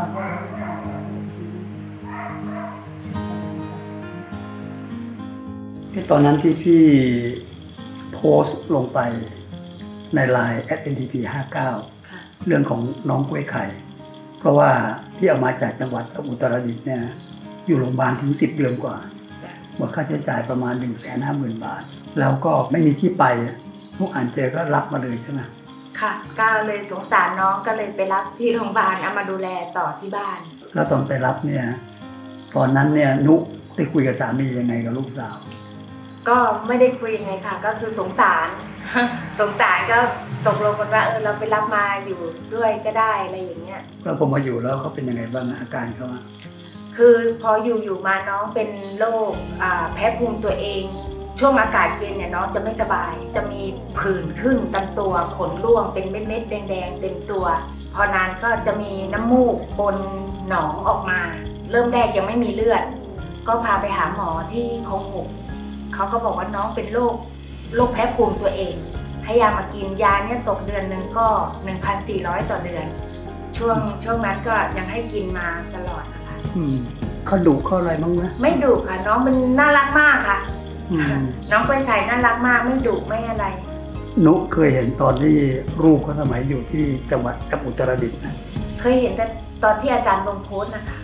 อบคุณค่ะตอนนั้นที่พี่โพสต์ลงไปในไลน์ @ndp 59ค่ะเรื่องของน้องกล้วยไข่ เพราะว่าที่เอามาจากจังหวัดอุตรดิตถ์เนี่ยอยู่โรงพยาบาลถึง 10 เดือนกว่าหมดค่าใช้จ่ายประมาณ 1 5 0 0 0 0 บาท แล้วก็ไม่มีที่ไปทุกอ่านเจอก็รับมาเลยใช่ไหม ค่ะก็เลยสงสารน้องก็เลยไปรับที่โรงพยาบาลเอามาดูแลต่อที่บ้าน แล้วตอนไปรับเนี่ยตอนนั้นเนี่ยนุได้คุยกับสามียังไงกับลูกสาว ก็ไม่ได้คุยยังไงค่ะ ก็คือสงสาร สงสารก็ตกลงกันว่าเออเราไปรับมาอยู่ด้วยก็ได้อะไรอย่างเงี้ยแล้วพอมาอยู่แล้วเขาเป็นยังไงบ้างอาการเขาอะคือพออยู่อยู่มาน้องเป็นโรคอ่าแพ้ภูมิตัวเอง ช่วงอากาศเย็นเนี่ยน้องจะไม่สบาย จะมีผื่นขึ้นตามตัวขนร่วงเป็นเม็ดๆแดงๆเต็มตัว พอนานก็จะมีน้ำมูกปนหนองออกมา เริ่มแรกยังไม่มีเลือด ก็พาไปหาหมอที่คลองหกเขาก็บอกว่าน้องเป็นโรคโรคแพ้ภูมิตัวเอง ให้ยามากินยาเนี่ยตกเดือนหนึ่งก็ 1,400 ต่อเดือน ช่วงช่วงนั้นก็ยังให้กินมาตลอดนะคะอืมเขาดุเขาอะไรบ้างไหมไม่ดุค่ะ น้องมันน่ารักมากค่ะอืม น้องกล้วยไข่น่ารักมากไม่ดุไม่อะไร นุเคยเห็นตอนที่รูปเขาสมัยอยู่ที่จังหวัดกับอุตรดิตถ์นะเคยเห็นแต่ตอนที่อาจารย์ลงโพสต์นะคะ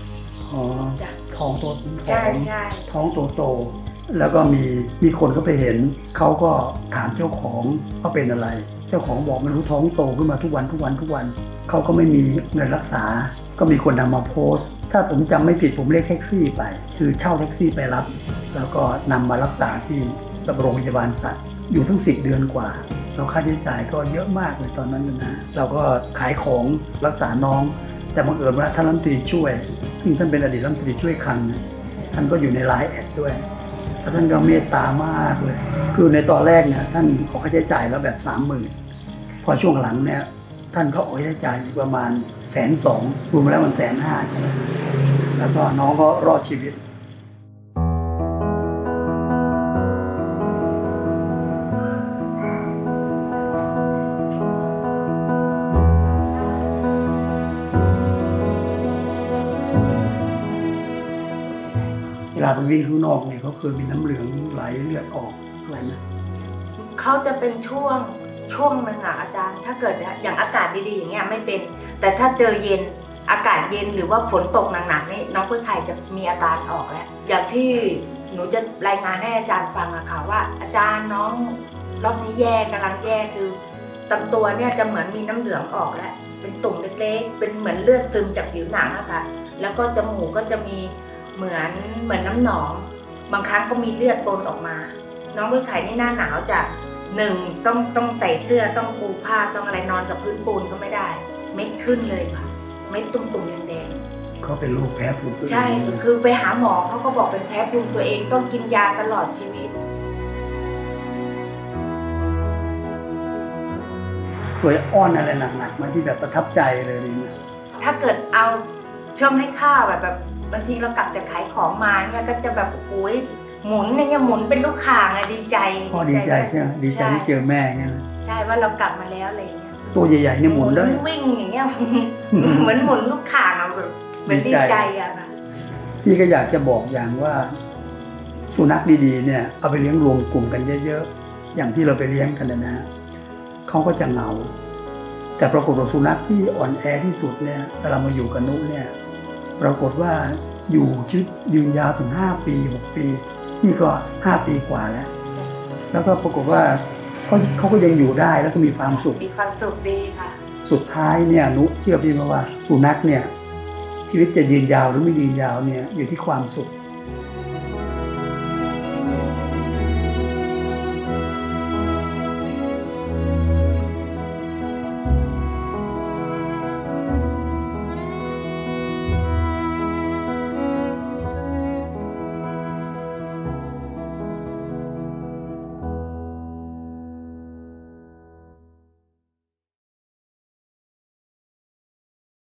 อ๋อจ้ะท้องโตใช่ใช่ท้องโตโตๆแล้วก็มีมีคนเขาไปเห็นเขาก็ถามเจ้าของว่าเป็นอะไร เจ้าของบอกไม่รู้ท้องโตขึ้นมาทุกวันทุกวันทุกวัน เขาก็ไม่มีเงินรักษา ก็มีคนนำมาโพสต์ ถ้าผมจำไม่ผิดผมเรียกแท็กซี่ไป คือเช่าแท็กซี่ไปรับ แล้วก็นำมารักษาที่โรงพยาบาลสัตว์ อยู่ทั้งสิบเดือนกว่าเราค่าใช้จ่ายก็เยอะมากเลยตอนนั้นนะ เราก็ขายของรักษาน้อง แต่บังเอิญว่าท่านรัฐมนตรีช่วยซึ่งท่านเป็นอดีตรัฐมนตรีช่วยคันท่านก็อยู่ในไลน์แอดด้วย แล้วท่านก็เมตตามากเลย คือในตอนแรกเนี่ยท่านขอค่าใช้จ่ายแล้วแบบสามหมื่นพอช่วงหลังเนี่ยท่านก็ออกค่าใช้จ่ายประมาณแสนสองรวมแล้วมันแสนห้าใช่ไหมแล้วก็น้องก็รอดชีวิต ลาไปวิ่งข้างนอกเนี่ยเขาเคยมีน้ำเหลืองไหลเลือดออกอะไรนะเขาจะเป็นช่วงช่วงหนึ่งอะอาจารย์ ถ้าเกิดอย่างอากาศดีๆอย่างเงี้ยไม่เป็น แต่ถ้าเจอเย็นอากาศเย็นหรือว่าฝนตกหนักๆนี่น้องกล้วยไข่จะมีอาการออกแล้วอย่างที่หนูจะรายงานให้อาจารย์ฟังอะค่ะว่า อาจารย์น้องรอบนี้แย่กำลังแย่คือตำตัวเนี่ยจะเหมือนมีน้ำเหลืองออกแล้วเป็นตุ่มเล็กๆ เป็นเหมือนเลือดซึมจากผิวหนังอะค่ะแล้วก็จมูกก็จะมี เหมือนเหมือนน้ำหนอง บางครั้งก็มีเลือดปนออกมา น้องกล้วยไข่นี่หน้าหนาวจะหนึ่งต้องต้องใส่เสื้อต้องปูผ้าต้องอะไรนอนกับพื้นปูนก็ไม่ได้ เม็ดขึ้นเลยค่ะ เม็ดตุ่มๆแดงเขาเป็นโรคแพ้ภูมิตัวเองๆใช่คือไปหาหมอเขาก็บอกเป็นแพ้ภูมิตัวเองต้องกินยาตลอดชีวิตเคยอ้อนอะไรหนักๆมาที่แบบประทับใจเลยนี่นะถ้าเกิดเอาช่องให้ข้าวแบบแบบ บางทีเรากลับจากขายของมาเนี่ยก็จะแบบโอ้ยหมุนอย่างเงี้ยหมุนเป็นลูกข่างอะดีใจพ่อดีใจใช่ไหมดีใจที่เจอแม่เงี้ยนะใช่ว่าเรากลับมาแล้วอะไรอย่างเงี้ยตัวใหญ่ๆเนี่ยหมุนได้วิ่งอย่างเงี้ยเหมือนหมุนลูกข่างอะแบบเหมือนดีใจอะค่ะพี่ก็อยากจะบอกอย่างว่า สุนัขดีๆเนี่ยเอาไปเลี้ยงรวมกลุ่มกันเยอะๆอย่างที่เราไปเลี้ยงกันนะนะเขาก็จะเหงาแต่ปรากฏว่าสุนัขที่อ่อนแอที่สุดเนี่ยเวลามาอยู่กับนุเนี่ย ปรากฏว่าอยู่ชีวิตยืนยาวถึงห้าปีหกปี นี่ก็ห้าปีกว่าแล้ว แล้วก็ปรากฏว่าเขาเขาก็ยังอยู่ได้แล้วก็มีความสุข มีความสุขดีค่ะ สุดท้ายเนี่ยนุเชื่อพี่ไหมาว่าสุนัขเนี่ยชีวิตจะยืนยาวหรือไม่ยืนยาวเนี่ยอยู่ที่ความสุข